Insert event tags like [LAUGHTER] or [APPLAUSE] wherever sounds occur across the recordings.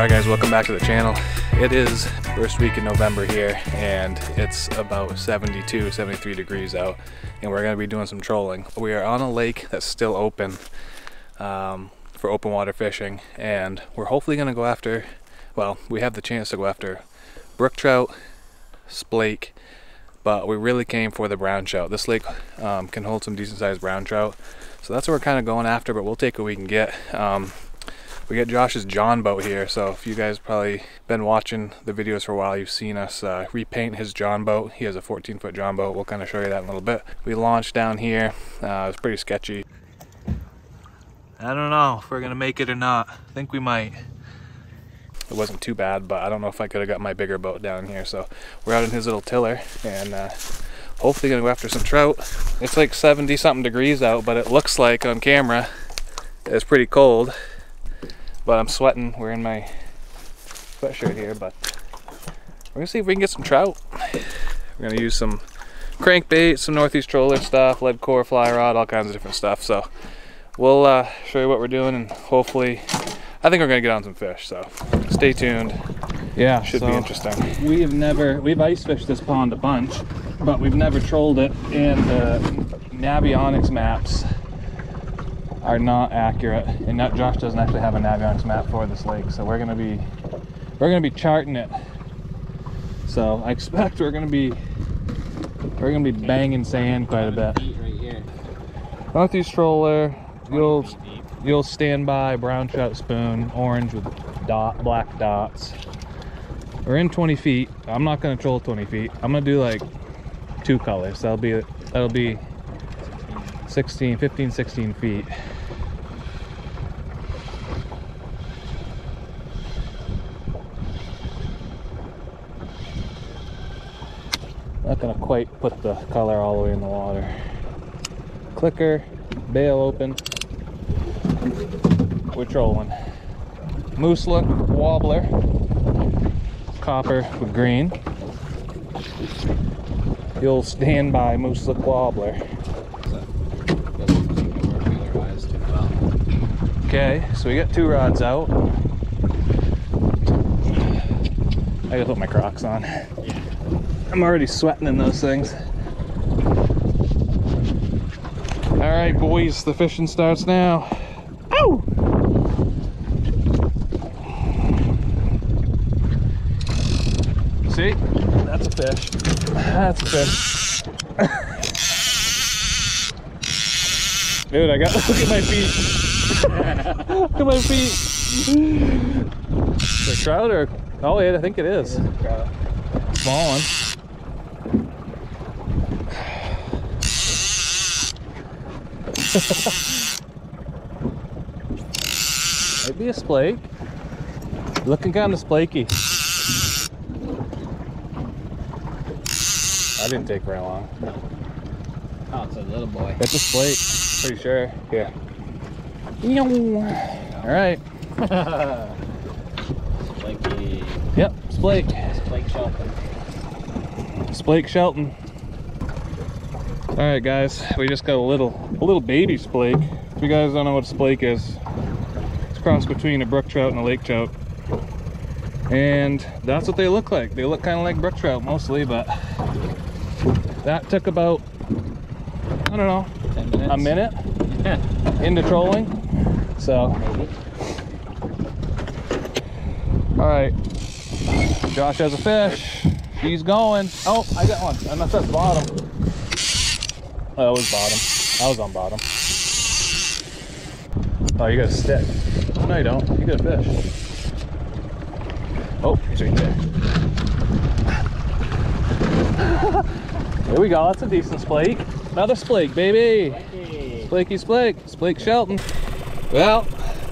Alright guys, welcome back to the channel. It is first week in November here and it's about 72, 73 degrees out and we're going to be doing some trolling. We are on a lake that's still open um, for open water fishing and we're hopefully going to go after, well, we have the chance to go after brook trout, splake, but we really came for the brown trout. This lake um, can hold some decent sized brown trout so that's what we're kind of going after but we'll take what we can get. Um, we got Josh's jon boat here, so if you guys probably been watching the videos for a while, you've seen us uh, repaint his jon boat. He has a 14 foot jon boat. We'll kind of show you that in a little bit. We launched down here. Uh, it was pretty sketchy. I don't know if we're gonna make it or not. I think we might. It wasn't too bad, but I don't know if I could have got my bigger boat down here. So we're out in his little tiller and uh, hopefully gonna go after some trout. It's like 70 something degrees out, but it looks like on camera it's pretty cold but I'm sweating. Wearing my sweatshirt here but we're gonna see if we can get some trout. We're gonna use some crankbait some northeast troller stuff lead core fly rod all kinds of different stuff. So we'll uh, show you what we're doing and hopefully I think we're gonna get on some fish so stay tuned. Yeah should so be interesting. we have never we've ice fished this pond a bunch but we've never trolled it and the navionics maps are not accurate and not Josh doesn't actually have a navionics map for this lake so we're gonna be we're gonna be charting it. So I expect we're gonna be we're gonna be banging sand quite a bit. Northeast troller you'll you'll stand by brown trout spoon orange with dot black dots. We're in 20 feet. I'm not gonna troll 20 feet. I'm gonna do like two colors. That'll be that'll be 16 15 16 feet gonna quite put the color all the way in the water. Clicker bail open. We're trolling. Mooselook wobbler. Copper with green. You'll stand by mooselook wobbler. Okay, so we got two rods out. I gotta put my Crocs on. I'm already sweating in those things. All right, boys, the fishing starts now. Ow! See? That's a fish. That's a fish. [LAUGHS] Dude, I got, [LAUGHS] look at my feet. [LAUGHS] look at my feet. The trout or, oh yeah, I think it is. Small one. Might be a splake. Looking kind of splaky. That didn't take very long. Oh, it's a little boy. It's a splake, pretty sure. Yeah. All right. [LAUGHS] Flaky. Yep, splake. Blake Shelton. Splake Shelton. All right, guys, we just got a little, a little baby splake. If you guys don't know what a splake is, it's a cross between a brook trout and a lake trout. And that's what they look like. They look kind of like brook trout mostly, but that took about, I don't know, a minute Yeah. into trolling. So, all right, Josh has a fish. He's going. Oh, I got one. And that's at the bottom. Oh, it was bottom. I was on bottom. Oh, you got a stick. Oh, no, you don't. You got a fish. Oh, he's right there. There we go. That's a decent splake. Another splake, baby. Splakey Splake. Splake Shelton. Well,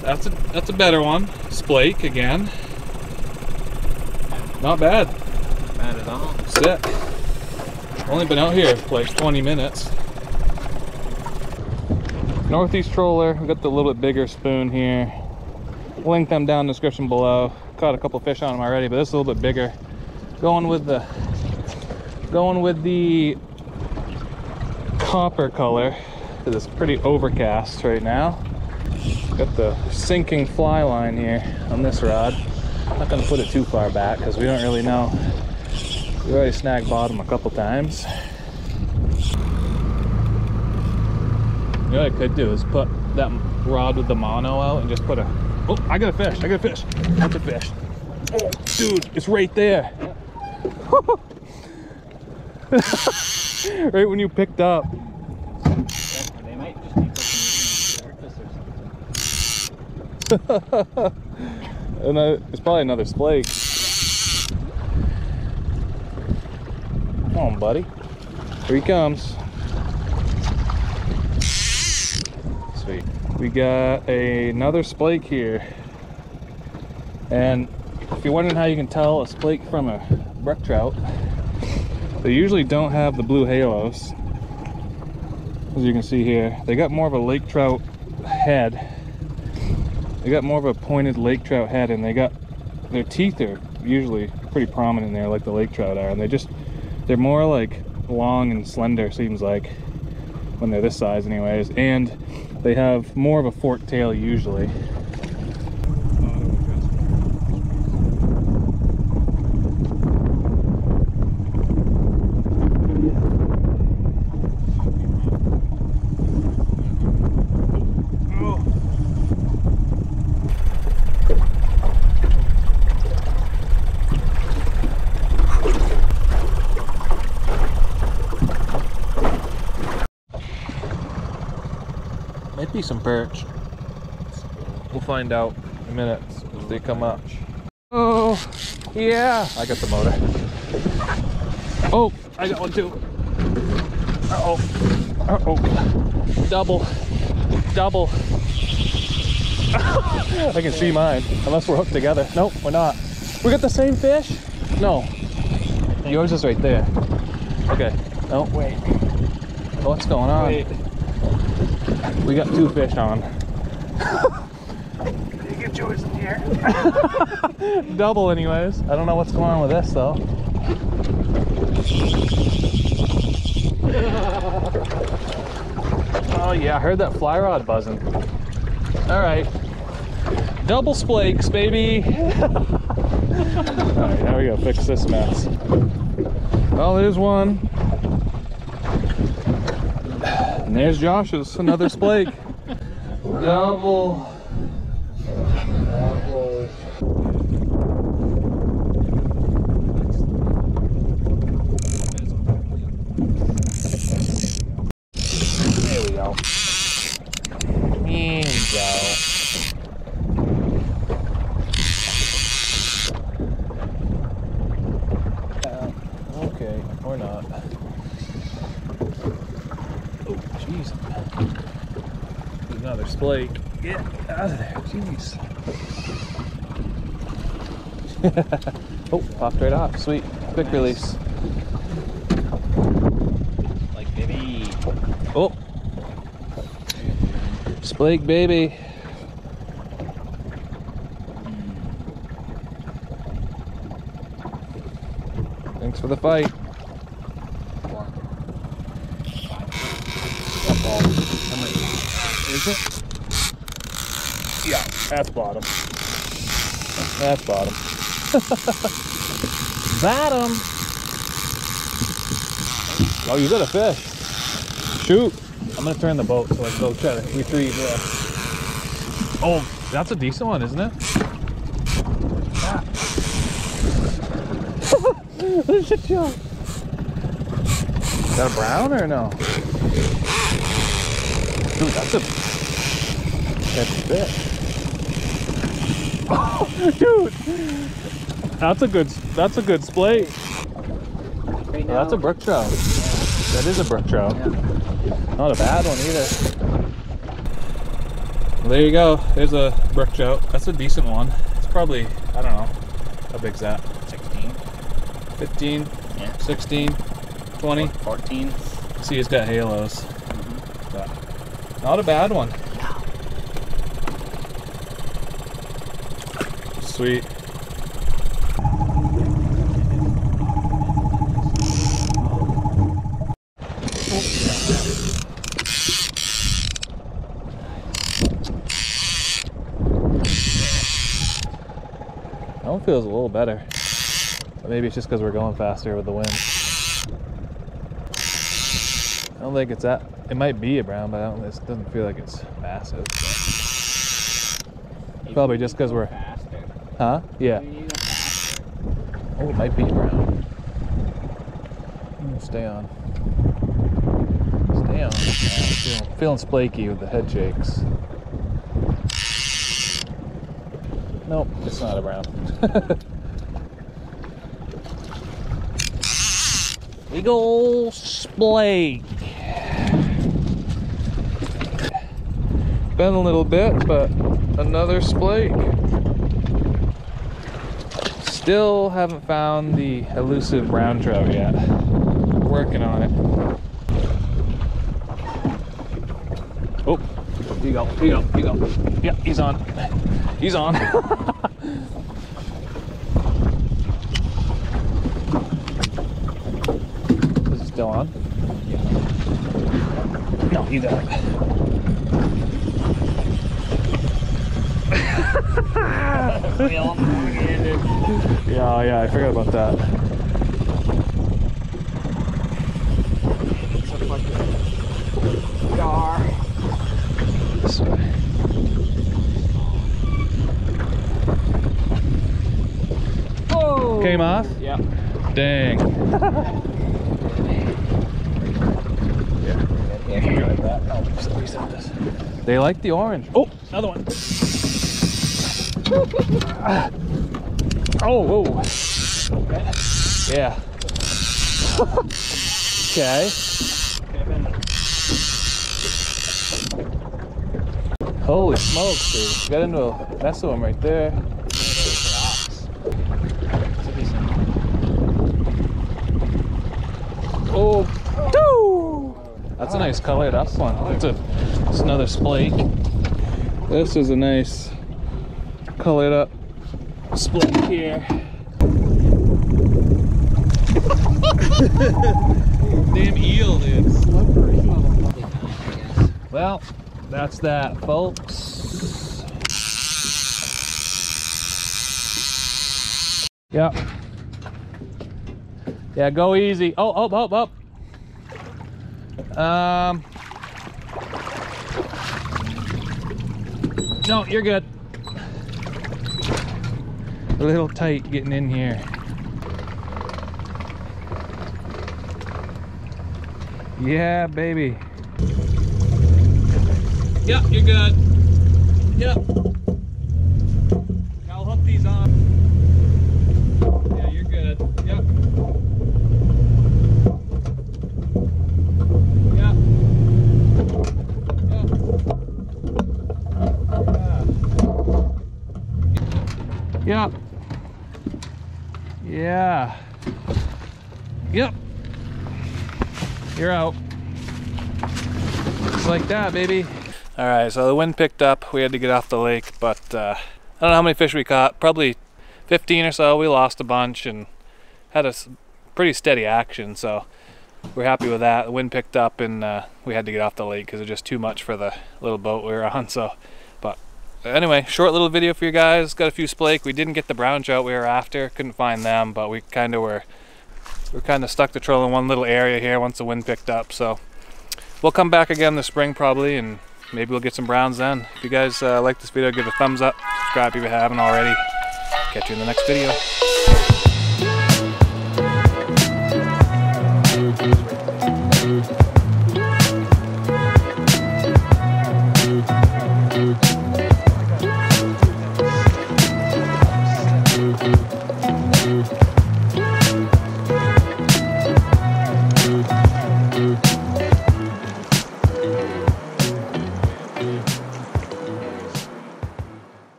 that's a that's a better one. Splake again. Not bad. Not Bad at all. Sit. Only been out here for like 20 minutes. Northeast troller. We got the little bit bigger spoon here. Link them down in the description below. Caught a couple fish on them already, but this is a little bit bigger. Going with the going with the copper color it's pretty overcast right now. Got the sinking fly line here on this rod. Not gonna put it too far back because we don't really know. We already snagged bottom a couple times. You know what I could do is put that rod with the mono out and just put a. Oh, I got a fish! I got a fish! That's a fish! Oh, dude, it's right there! [LAUGHS] right when you picked up. They might just be cooking or something. And uh, it's probably another splake. Come on, buddy. Here he comes. We got a, another splake here. And if you're wondering how you can tell a splake from a brook trout, they usually don't have the blue halos. As you can see here, they got more of a lake trout head they got more of a pointed lake trout head and they got their teeth are usually pretty prominent there like the lake trout are and they just they're more like long and slender seems like when they're this size anyways and they have more of a forked tail usually might be some perch. We'll find out in a minute if they come up. Oh yeah. I got the motor. Oh i got one too. Uh-oh. Uh-oh. Double. Double. [LAUGHS] I can see mine unless we're hooked together. Nope we're not. We got the same fish? No. Yours is right there. Okay. Oh Wait, what's going on? Wait. We got two fish on. [LAUGHS] You get yours in here. [LAUGHS] double anyways. I don't know what's going on with this though. Oh yeah i heard that fly rod buzzing. All right. Double splakes baby. [LAUGHS] All right now we gotta fix this mess. Well there's one and there's josh's another splake double double There we go. There we go. Uh, okay, or not. Oh, jeez. Splake. Get out of there, jeez. [LAUGHS] oh, popped right off. Sweet. Quick release. Like baby. Oh. Splake baby. Thanks for the fight. Is it? That's bottom. That's bottom. [LAUGHS] bottom. Oh, you got a fish. Shoot. I'm gonna turn the boat so I can go try to retrieve this. Oh, that's a decent one, isn't it? There's a jump. Is that a brown or no? Dude, that's a that's a fish. [LAUGHS] Dude, that's a good that's a good splay. Right Oh, that's a brook trout. That is a brook trout. Yeah. Not a bad one either. Well, there you go. There's a brook trout. That's a decent one. It's probably, I don't know, how big's that? 16. 15, Yeah. 16, 20? 14. See, it's got halos. Mm-hmm. But not a bad one. Sweet. one feels a little better. But maybe it's just because we're going faster with the wind. I don't think it's that. It might be a brown, but I don't. It doesn't feel like it's massive. Probably just because we're. Huh? Yeah. Maybe even faster. Oh, it might be brown. Mm, Stay on. Stay on. Feeling, feeling splaky with the head shakes. Nope, it's not a brown. Big ol' splake. Been a little bit, but another splake. Still haven't found the elusive brown trout yet. Working on it. Oh, here you go, here you go, here you go. Yeah, he's on. He's on. [LAUGHS] Is it still on? No, got it. Real long-handed. [LAUGHS] Yeah, yeah, I forgot about that. It's a fucking jar. This way. Oh! Came off? Yep. Dang. [LAUGHS] They like the orange. Oh, another one. Oh, whoa. Yeah. okay. Holy smokes, dude. Got into a mess of them right there. Oh, doo! That's a nice colored up one. It's a, it's another splake. This is a nice colored up splake here. [LAUGHS] Damn eel, dude. Slippery. Well, that's that, folks. Yep. Yeah, go easy. Oh, up, up, up. Um. No, you're good. A little tight getting in here. Yeah, baby. Yep, you're good. Yep. I'll hook these on. Yeah, you're good. Yep. Yep. Yep. Yep. Yeah. Yep. You're out. Just like that, baby. All right, so the wind picked up. We had to get off the lake, but uh, I don't know how many fish we caught. Probably 15 or so. We lost a bunch and had a pretty steady action, so we're happy with that. The wind picked up and uh, we had to get off the lake because it was just too much for the little boat we were on. So, but anyway, short little video for you guys. Got a few splake. We didn't get the brown trout we were after. Couldn't find them, but we kind of were we're kind of stuck the trolling in one little area here once the wind picked up. So we'll come back again this spring probably and maybe we'll get some browns then. If you guys uh, like this video, give it a thumbs up. Subscribe if you haven't already. Catch you in the next video.